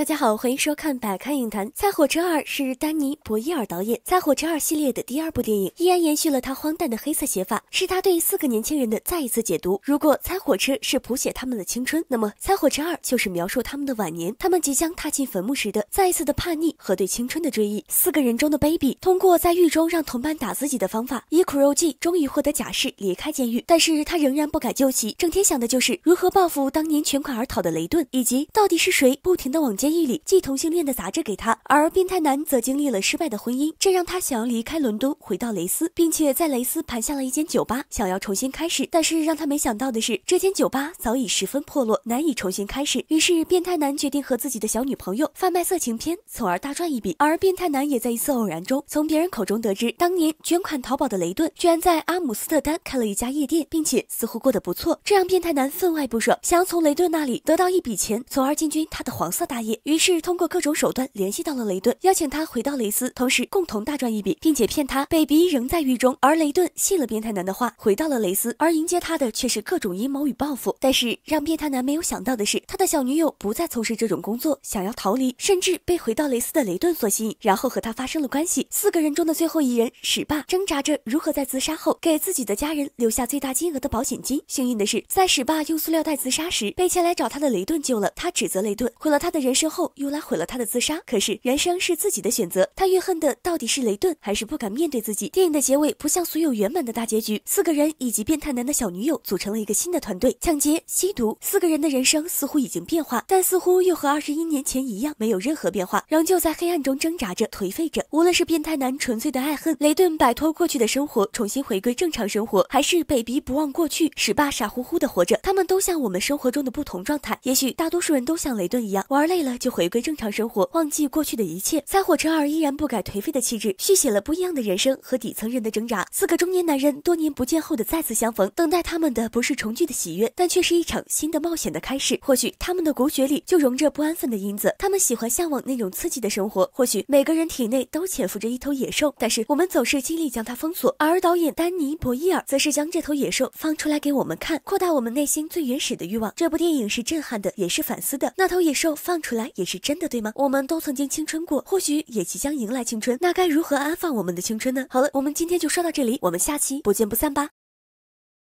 大家好，欢迎收看百看影坛。《猜火车二》是丹尼·博伊尔导演《猜火车二》系列的第二部电影，依然延续了他荒诞的黑色写法，是他对四个年轻人的再一次解读。如果《猜火车》是谱写他们的青春，那么《猜火车二》就是描述他们的晚年，他们即将踏进坟墓时的再一次的叛逆和对青春的追忆。四个人中的 Baby，通过在狱中让同伴打自己的方法，以苦肉计，终于获得假释，离开监狱。但是他仍然不改旧习，整天想的就是如何报复当年全款而逃的雷顿，以及到底是谁不停的往监。狱里寄同性恋的杂志给他，而变态男则经历了失败的婚姻，这让他想要离开伦敦，回到雷斯，并且在雷斯盘下了一间酒吧，想要重新开始。但是让他没想到的是，这间酒吧早已十分破落，难以重新开始。于是变态男决定和自己的小女朋友贩卖色情片，从而大赚一笔。而变态男也在一次偶然中，从别人口中得知，当年捐款逃跑的雷顿居然在阿姆斯特丹开了一家夜店，并且似乎过得不错。这让变态男分外不爽，想要从雷顿那里得到一笔钱，从而进军他的黄色大业。于是通过各种手段联系到了雷顿，邀请他回到雷斯，同时共同大赚一笔，并且骗他北鼻仍在狱中。而雷顿信了变态男的话，回到了雷斯，而迎接他的却是各种阴谋与报复。但是让变态男没有想到的是，他的小女友不再从事这种工作，想要逃离，甚至被回到雷斯的雷顿所吸引，然后和他发生了关系。四个人中的最后一人史霸挣扎着如何在自杀后给自己的家人留下最大金额的保险金。幸运的是，在史霸用塑料袋自杀时，被前来找他的雷顿救了。他指责雷顿毁了他的人生之后，又。来毁了他的自杀，可是人生是自己的选择，他怨恨的到底是雷顿，还是不敢面对自己？电影的结尾不像所有圆满的大结局，四个人以及变态男的小女友组成了一个新的团队，抢劫、吸毒，四个人的人生似乎已经变化，但似乎又和二十一年前一样，没有任何变化，仍旧在黑暗中挣扎着、颓废着。无论是变态男纯粹的爱恨，雷顿摆脱过去的生活，重新回归正常生活，还是北鼻不忘过去，史霸傻乎乎的活着，他们都像我们生活中的不同状态。也许大多数人都像雷顿一样，玩累了就回归。正常生活，忘记过去的一切。猜火车二依然不改颓废的气质，续写了不一样的人生和底层人的挣扎。四个中年男人多年不见后的再次相逢，等待他们的不是重聚的喜悦，但却是一场新的冒险的开始。或许他们的骨血里就融着不安分的因子，他们喜欢向往那种刺激的生活。或许每个人体内都潜伏着一头野兽，但是我们总是尽力将它封锁。而导演丹尼·博伊尔则是将这头野兽放出来给我们看，扩大我们内心最原始的欲望。这部电影是震撼的，也是反思的。那头野兽放出来来也是真的，对吗？我们都曾经青春过，或许也即将迎来青春，那该如何安放我们的青春呢？好了，我们今天就说到这里，我们下期不见不散吧。